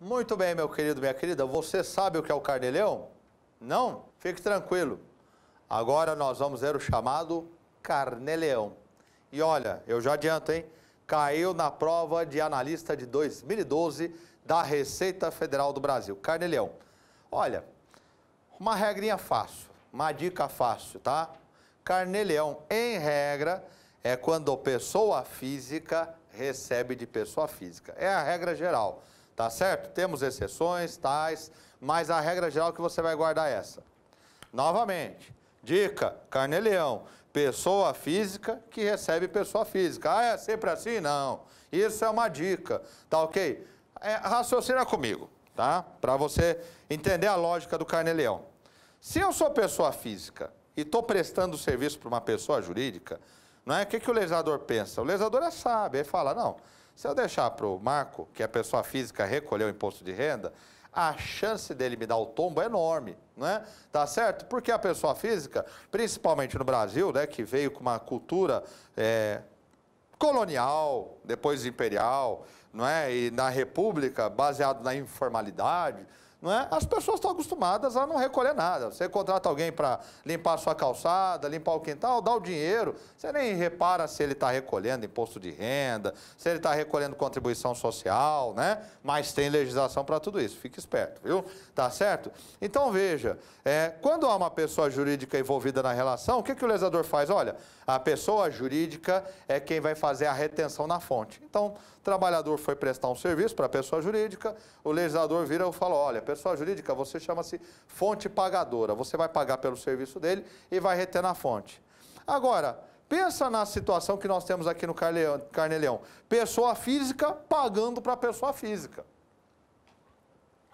Muito bem, meu querido, minha querida. Você sabe o que é o carnê-leão? Não? Fique tranquilo. Agora nós vamos ver o chamado carnê-leão. E olha, eu já adianto, hein? Caiu na prova de analista de 2012 da Receita Federal do Brasil. Carnê-leão. Olha, uma regrinha fácil, uma dica fácil, tá? Carnê-leão, em regra, é quando pessoa física recebe de pessoa física. É a regra geral. Tá certo? Temos exceções, tais, mas a regra geral é que você vai guardar essa. Novamente, dica, carnê-leão, pessoa física que recebe pessoa física. Ah, é sempre assim? Não. Isso é uma dica, tá ok? É, raciocina comigo, tá? Para você entender a lógica do carnê-leão. Se eu sou pessoa física e estou prestando serviço para uma pessoa jurídica, não é? O que, que o legislador pensa? O legislador é sábio, ele fala, não, se eu deixar para o Marco, que é a pessoa física, recolher o imposto de renda, a chance dele me dar o tombo é enorme, né? Tá certo? Porque a pessoa física, principalmente no Brasil, né, que veio com uma cultura é, colonial, depois imperial, não é? E na República, baseado na informalidade, não é? As pessoas estão acostumadas a não recolher nada. Você contrata alguém para limpar a sua calçada, limpar o quintal, dá o dinheiro, você nem repara se ele está recolhendo imposto de renda, se ele está recolhendo contribuição social, né? Mas tem legislação para tudo isso, fique esperto, viu? Tá certo? Então veja, é, quando há uma pessoa jurídica envolvida na relação, o que, que o legislador faz? Olha, a pessoa jurídica é quem vai fazer a retenção na fonte. Então, o trabalhador foi prestar um serviço para a pessoa jurídica, o legislador vira e fala, olha, pessoa jurídica, você chama-se fonte pagadora. Você vai pagar pelo serviço dele e vai reter na fonte. Agora, pensa na situação que nós temos aqui no Carneleão. Pessoa física pagando para pessoa física.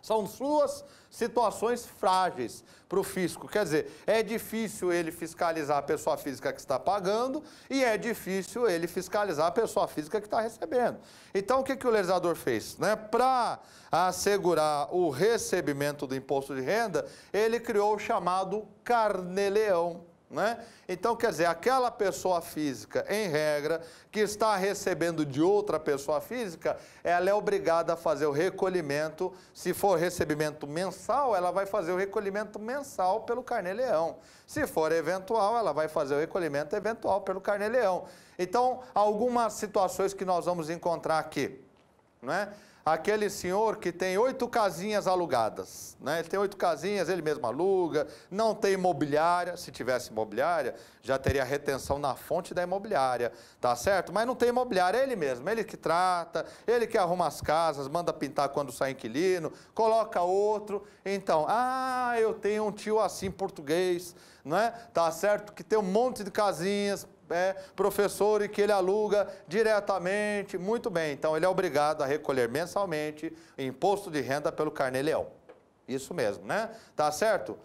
São suas situações frágeis para o fisco. Quer dizer, é difícil ele fiscalizar a pessoa física que está pagando e é difícil ele fiscalizar a pessoa física que está recebendo. Então, o que, que o legislador fez? Né? Para assegurar o recebimento do imposto de renda, ele criou o chamado carneleão. Né? Então, quer dizer, aquela pessoa física, em regra, que está recebendo de outra pessoa física, ela é obrigada a fazer o recolhimento. Se for recebimento mensal, ela vai fazer o recolhimento mensal pelo carnê-leão. Se for eventual, ela vai fazer o recolhimento eventual pelo carnê-leão. Então, algumas situações que nós vamos encontrar aqui, não é? aquele senhor que tem oito casinhas alugadas. Né? Ele tem oito casinhas, ele mesmo aluga, não tem imobiliária. Se tivesse imobiliária, já teria retenção na fonte da imobiliária, tá certo? Mas não tem imobiliária, é ele mesmo, ele que trata, ele que arruma as casas, manda pintar quando sai inquilino, coloca outro. Então, ah, eu tenho um tio assim português, não é? Tá certo? Que tem um monte de casinhas, é, professor e que ele aluga diretamente, muito bem. Então ele é obrigado a recolher mensalmente imposto de renda pelo carnê-leão. Isso mesmo, né? Tá certo?